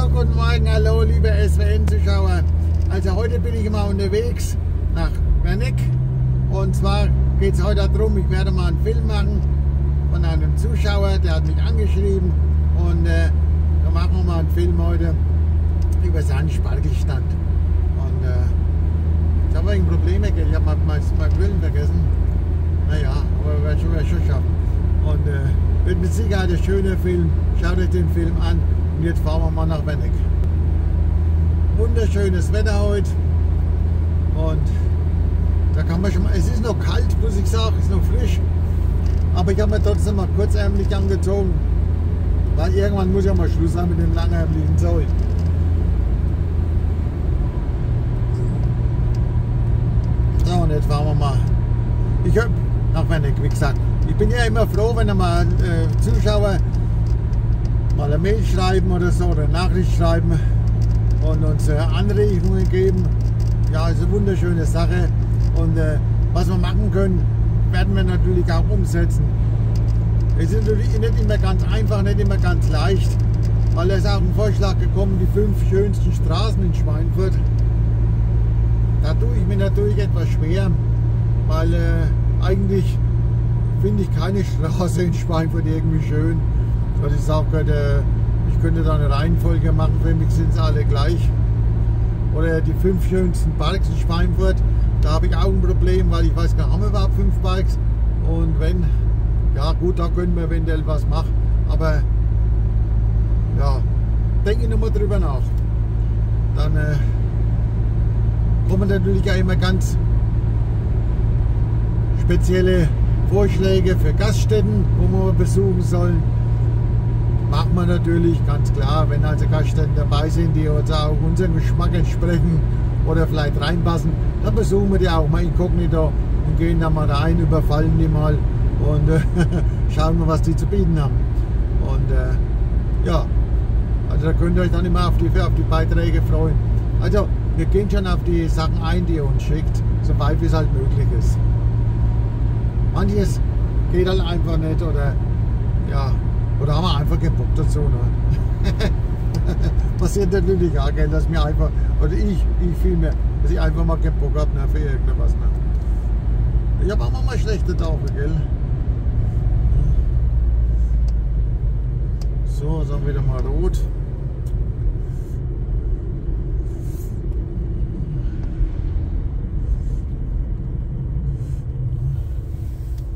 So, guten Morgen, hallo liebe SWN-Zuschauer. Also heute bin ich mal unterwegs nach Wernick und zwar geht es heute darum, ich werde mal einen Film machen von einem Zuschauer, der hat mich angeschrieben und äh, da machen wir mal einen Film heute über seinen Spargelstand. Und äh, ich habe ein Problem, ich habe mein, mein Grillen vergessen. Naja, aber wir werden schon, schon schaffen. Und äh, wird mit Sicherheit ein schöner Film. Schaut euch den Film an und jetzt fahren wir mal nach Wenneck. Wunderschönes Wetter heute und da kann man schon mal, es ist noch kalt, muss ich sagen, es ist noch frisch, aber ich habe mir trotzdem mal kurzärmlich angezogen, weil irgendwann muss ja mal Schluss sein mit dem langärmlichen Zeug. So, und jetzt fahren wir mal. Ich hab nach Wenneck, wie gesagt. Ich bin ja immer froh, wenn mal äh, Zuschauer mal eine Mail schreiben oder so oder eine Nachricht schreiben und uns äh, Anregungen geben. Ja, ist eine wunderschöne Sache und äh, was wir machen können, werden wir natürlich auch umsetzen. Es ist natürlich nicht immer ganz einfach, nicht immer ganz leicht, weil es auch ein Vorschlag gekommen, die fünf schönsten Straßen in Schweinfurt. Da tue ich mir natürlich etwas schwer, weil äh, eigentlich finde ich keine Straße in Schweinfurt irgendwie schön. Was ich sage, könnte, ich könnte da eine Reihenfolge machen, für mich sind sie alle gleich. Oder die fünf schönsten Parks in Schweinfurt. Da habe ich auch ein Problem, weil ich weiß gar nicht, haben wir überhaupt fünf Parks? Und wenn, ja gut, da können wir eventuell was machen. Aber ja, denke ich nochmal drüber nach. Dann äh, kommen natürlich auch immer ganz spezielle Vorschläge für Gaststätten, wo wir besuchen sollen macht man natürlich ganz klar, wenn also Gaststätten dabei sind, die uns auch unserem Geschmack entsprechen oder vielleicht reinpassen, dann besuchen wir die auch mal inkognito und gehen da mal rein, überfallen die mal und äh, schauen wir, was die zu bieten haben. Und äh, ja, also da könnt ihr euch dann immer auf die, auf die Beiträge freuen. Also wir gehen schon auf die Sachen ein, die ihr uns schickt, soweit es halt möglich ist. Manches geht halt einfach nicht oder ja, oder haben wir einfach keinen Bock dazu. Ne? Passiert natürlich auch, gell, dass mir einfach, oder ich, ich vielmehr, dass ich einfach mal keinen Bock habe ne, für irgendwas. Ne? Ich habe auch mal schlechte Taufe, gell? So, dann wieder mal rot.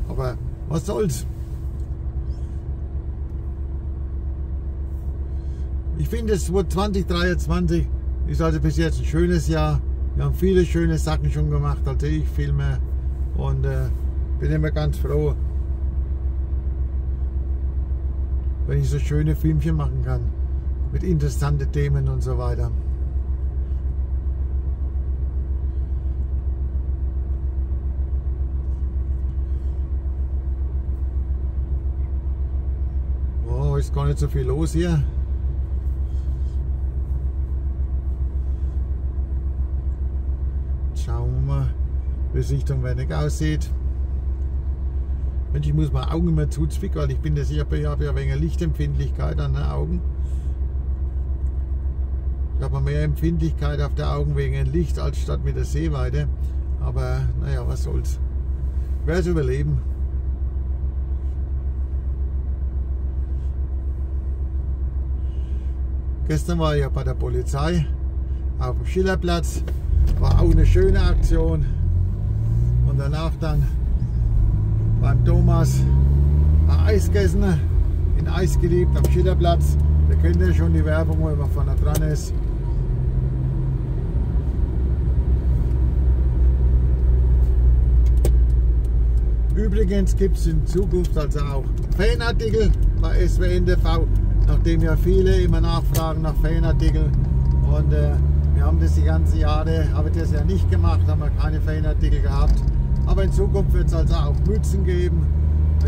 Aber was soll's? Finde, es 2023 ist also bis jetzt ein schönes Jahr. Wir haben viele schöne Sachen schon gemacht, also ich filme und äh, bin immer ganz froh, wenn ich so schöne Filmchen machen kann mit interessanten Themen und so weiter. Oh, ist gar nicht so viel los hier. Wie es Richtung Wernig aussieht. Und ich muss meine Augen immer zuzwicken, weil ich bin das, ich habe ja ein wenig Lichtempfindlichkeit an den Augen. Ich habe mehr Empfindlichkeit auf der Augen wegen Licht als statt mit der Sehweite. Aber naja, was soll's. Ich werde es überleben. Gestern war ich ja bei der Polizei auf dem Schillerplatz. War auch eine schöne Aktion und dann beim Thomas Eis gegessen, in Eis geliebt am Schillerplatz. Da kennt ihr schon die Werbung, wo immer vorne dran ist. Übrigens gibt es in Zukunft also auch Fanartikel bei SWN TV, nachdem ja viele immer nachfragen nach Fanartikeln. Und äh, wir haben das die ganzen Jahre, habe ich das ja nicht gemacht, haben wir keine Fanartikel gehabt. Aber in Zukunft wird es also auch Mützen geben,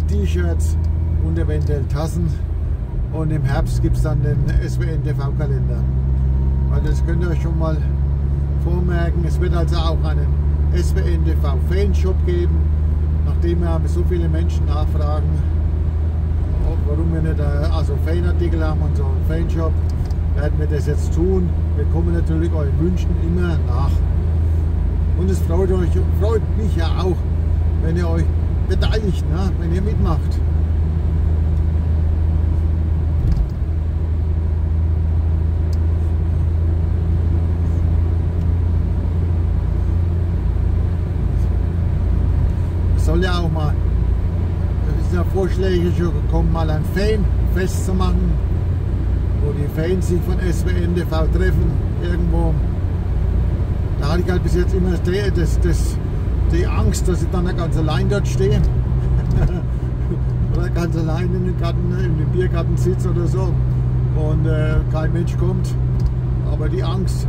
T-Shirts und eventuell Tassen. Und im Herbst gibt es dann den SWN TV-Kalender. Also das könnt ihr euch schon mal vormerken. Es wird also auch einen SWN TV Fanshop geben, nachdem wir so viele Menschen nachfragen, warum wir nicht äh, also Fanartikel haben und so einen Fanshop. werden wir das jetzt tun. Wir kommen natürlich euren Wünschen immer nach. Und es freut, euch, freut mich ja auch, wenn ihr euch beteiligt, ne? wenn ihr mitmacht. Es soll ja auch mal, es sind ja Vorschläge schon gekommen, mal ein Fan-Fest zu machen, wo die Fans sich von SWN TV treffen, irgendwo. Da hatte ich halt bis jetzt immer das, das, die Angst, dass ich dann ganz allein dort stehe. oder ganz allein in den Garten, in dem Biergarten sitze oder so und äh, kein Mensch kommt. Aber die Angst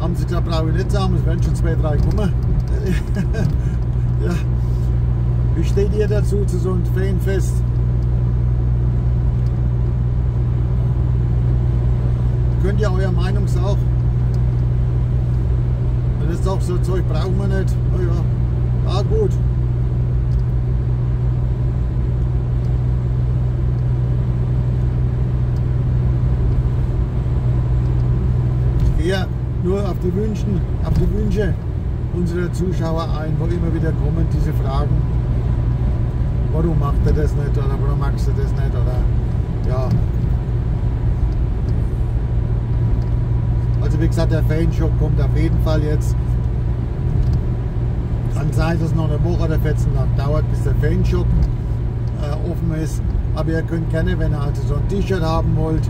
haben sie gesagt, brauche ich nicht sagen, es werden schon zwei, drei kommen. ja. Wie steht ihr dazu zu so einem Fanfest? Könnt ihr eure Meinung sagen? Wenn es doch so Zeug brauchen wir nicht. Oh ja, ah gut. Ich gehe nur auf die, Wünschen, auf die Wünsche unserer Zuschauer ein, wo immer wieder kommen diese Fragen. Warum macht er das nicht oder warum magst du das nicht oder ja. Also wie gesagt, der Fanshop kommt auf jeden Fall jetzt. Kann sein, dass es noch eine Woche oder 14 Tage dauert, bis der Fanshop äh, offen ist. Aber ihr könnt gerne, wenn ihr also so ein T-Shirt haben wollt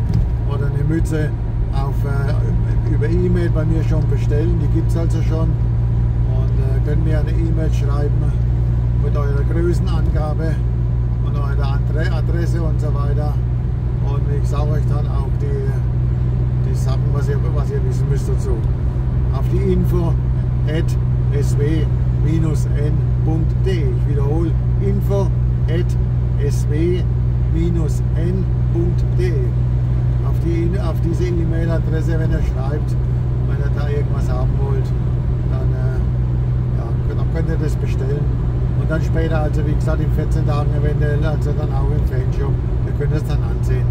oder eine Mütze, auf, äh, über E-Mail bei mir schon bestellen. Die gibt es also schon. Und äh, könnt mir eine E-Mail schreiben mit eurer Größenangabe und eurer Adresse und so weiter. Und ich sage euch dann auch die, was ihr, was ihr wissen müsst dazu. Auf die Info at sw-n.de. Ich wiederhole, info at sw-n.de. Auf, die, auf diese E-Mail-Adresse, wenn ihr schreibt, wenn ihr da irgendwas haben wollt, dann, äh, ja, dann könnt ihr das bestellen. Und dann später, also wie gesagt, in 14 Tagen eventuell, also dann auch im Fanshop. Ihr könnt es dann ansehen.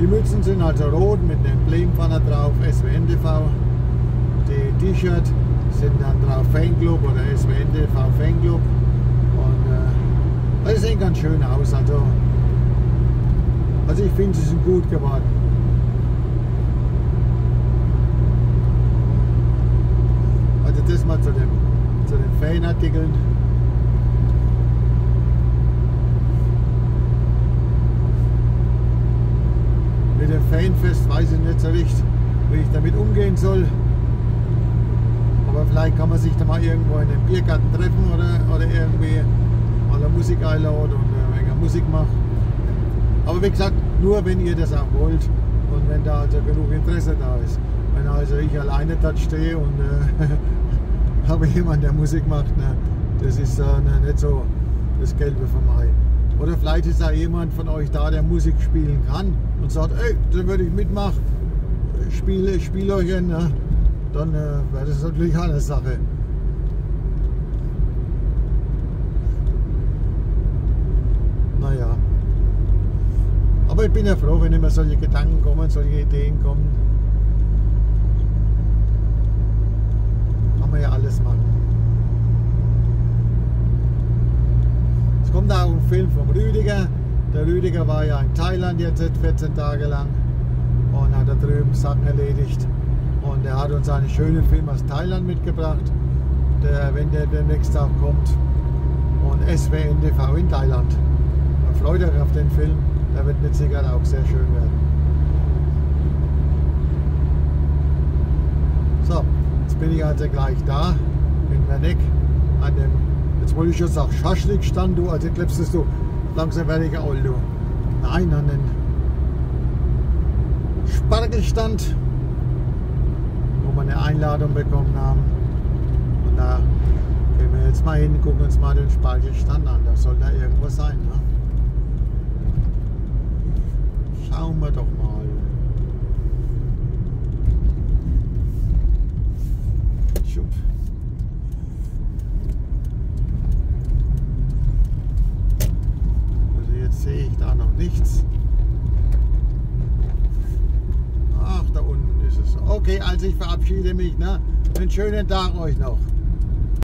Die Mützen sind also rot mit dem Emblem vorne drauf, SWN TV. Die T-Shirt sind dann drauf Fanclub oder SWN TV Fanclub. Und äh, die sehen ganz schön aus. Also, also ich finde, sie sind gut geworden. Also das mal zu dem zu den Fanartikeln. Fanfest weiß ich nicht so recht, wie ich damit umgehen soll. Aber vielleicht kann man sich da mal irgendwo in einem Biergarten treffen oder, oder irgendwie mal eine Musik einladen und ein wenig Musik machen. Aber wie gesagt, nur wenn ihr das auch wollt und wenn da also genug Interesse da ist. Wenn also ich alleine dort stehe und äh, habe jemand, der Musik macht, ne, das ist äh, ne, nicht so das Gelbe vom Ei. Oder vielleicht ist da jemand von euch da, der Musik spielen kann und sagt, ey, dann würde ich mitmachen, spiele, spiele euch hin, ne? dann äh, wäre das natürlich eine Sache. Naja. Aber ich bin ja froh, wenn immer solche Gedanken kommen, solche Ideen kommen. kann man ja alles machen. Es kommt auch ein Film vom Rüdiger. Der Rüdiger war ja in Thailand jetzt 14 Tage lang und hat da drüben Sachen erledigt. Und er hat uns einen schönen Film aus Thailand mitgebracht, der, wenn der demnächst auch kommt. Und SWN TV in Thailand. Freut euch auf den Film, der wird mit Sicherheit auch sehr schön werden. So, bin ich also gleich da in Werneck jetzt wollte ich schon sagen, Schaschlikstand, du, also klebst du, langsam werde ich alt, du. Nein, an den Spargelstand, wo wir eine Einladung bekommen haben. Und da gehen wir jetzt mal hin, gucken uns mal den Spargelstand an, da soll da irgendwas sein. Ne? Schauen wir doch mal. Schub. Also jetzt sehe ich da noch nichts. Okay, also ich verabschiede mich. Ne? Einen schönen Tag euch noch.